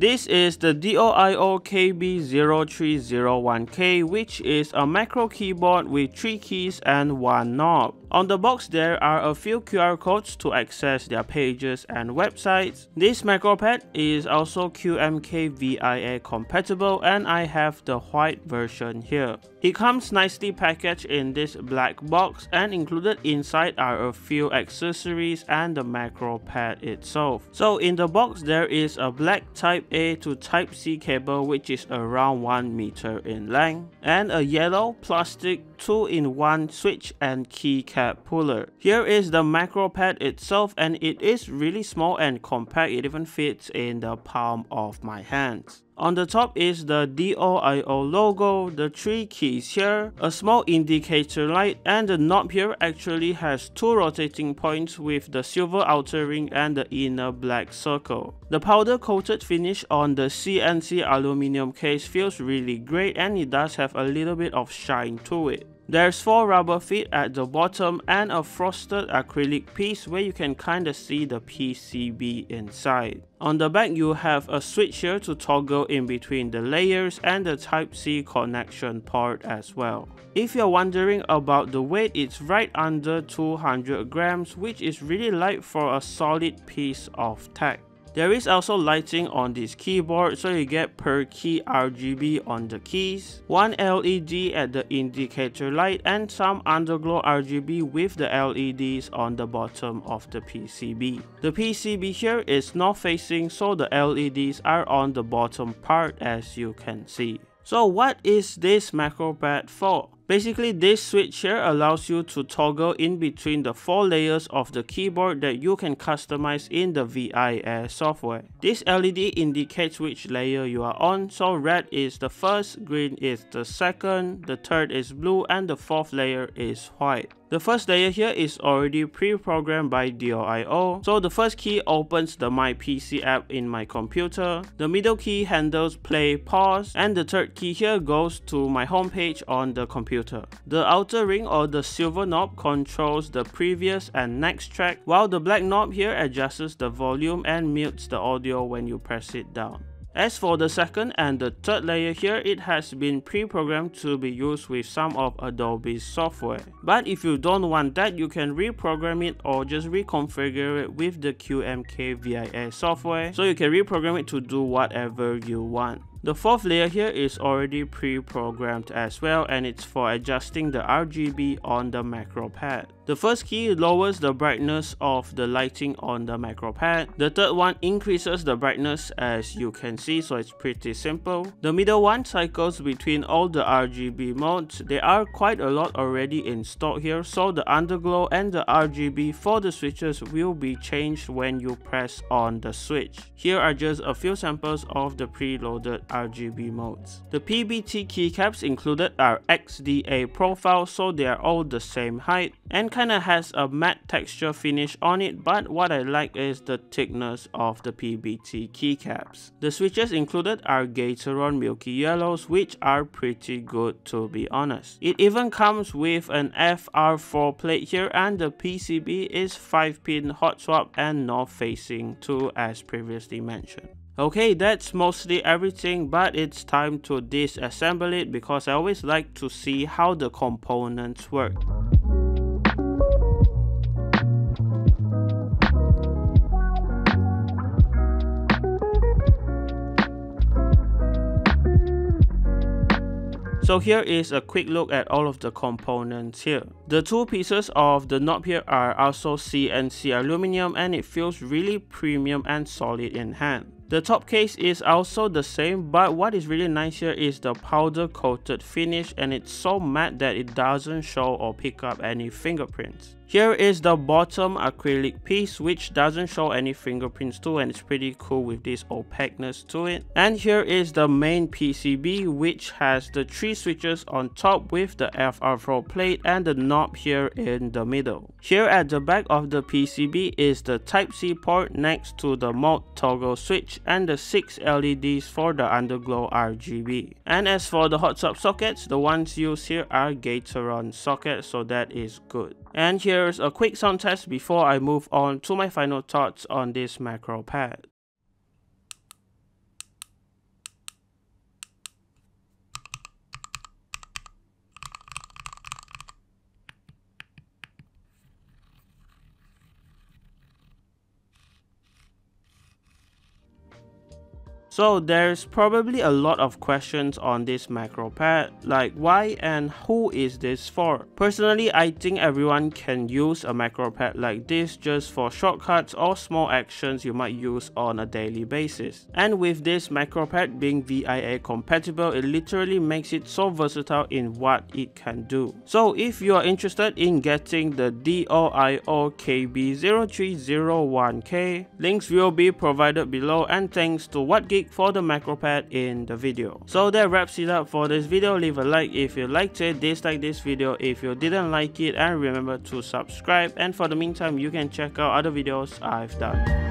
This is the DOIO KB0301K which is a macro keyboard with 3 keys and 1 knob. On the box there are a few QR codes to access their pages and websites. This macro pad is also QMK VIA compatible and I have the white version here. It comes nicely packaged in this black box and included inside are a few accessories and the macro pad itself. So in the box there is a black type A to type C cable which is around 1 meter in length and a yellow plastic 2-in-1 switch and key keycap puller. Here is the macro pad itself and it is really small and compact, it even fits in the palm of my hands. On the top is the DOIO logo, the three keys here, a small indicator light and the knob here actually has two rotating points with the silver outer ring and the inner black circle. The powder coated finish on the CNC aluminum case feels really great and it does have a little bit of shine to it. There's 4 rubber feet at the bottom and a frosted acrylic piece where you can kinda see the PCB inside. On the back you have a switch here to toggle in between the layers and the Type-C connection port as well. If you're wondering about the weight, it's right under 200 grams which is really light for a solid piece of tech. There is also lighting on this keyboard so you get per key RGB on the keys, one LED at the indicator light and some underglow RGB with the LEDs on the bottom of the PCB. The PCB here is north facing so the LEDs are on the bottom part as you can see. So what is this macro pad for? Basically, this switch here allows you to toggle in between the four layers of the keyboard that you can customize in the VIA software. This LED indicates which layer you are on, so red is the first, green is the second, the third is blue, and the fourth layer is white. The first layer here is already pre-programmed by DOIO. So the first key opens the My PC app in my computer. The middle key handles play, pause, and the third key here goes to my homepage on the computer. The outer ring or the silver knob controls the previous and next track, while the black knob here adjusts the volume and mutes the audio when you press it down. As for the second and the third layer here, it has been pre-programmed to be used with some of Adobe's software. But if you don't want that, you can reprogram it or just reconfigure it with the QMK VIA software so you can reprogram it to do whatever you want. The fourth layer here is already pre-programmed as well and it's for adjusting the RGB on the macro pad. The first key lowers the brightness of the lighting on the macro pad. The third one increases the brightness as you can see so it's pretty simple. The middle one cycles between all the RGB modes. There are quite a lot already installed here so the underglow and the RGB for the switches will be changed when you press on the switch. Here are just a few samples of the preloaded RGB modes. The PBT keycaps included are XDA profile so they are all the same height and kinda has a matte texture finish on it but what I like is the thickness of the PBT keycaps. The switches included are Gateron Milky Yellows which are pretty good to be honest. It even comes with an FR4 plate here and the PCB is 5 pin hot swap and north facing too as previously mentioned. Okay, that's mostly everything, but it's time to disassemble it because I always like to see how the components work. So here is a quick look at all of the components here. The two pieces of the knob here are also CNC aluminum and it feels really premium and solid in hand. The top case is also the same but what is really nice here is the powder coated finish and it's so matte that it doesn't show or pick up any fingerprints. Here is the bottom acrylic piece which doesn't show any fingerprints too and it's pretty cool with this opaqueness to it. And here is the main PCB which has the three switches on top with the FR4 plate and the knob here in the middle. Here at the back of the PCB is the Type-C port next to the mode toggle switch and the 6 LEDs for the underglow RGB. And as for the hot swap sockets, the ones used here are Gateron sockets so that is good. And here's a quick sound test before I move on to my final thoughts on this macro pad. So there's probably a lot of questions on this macro pad, like why and who is this for? Personally, I think everyone can use a macro pad like this just for shortcuts or small actions you might use on a daily basis. And with this macro pad being VIA compatible, it literally makes it so versatile in what it can do. So if you are interested in getting the DOIO KB0301K, links will be provided below and thanks to WhatGeek for the macro pad in the video. So that wraps it up for this video. Leave a like if you liked it, dislike this video if you didn't like it and remember to subscribe and for the meantime you can check out other videos I've done.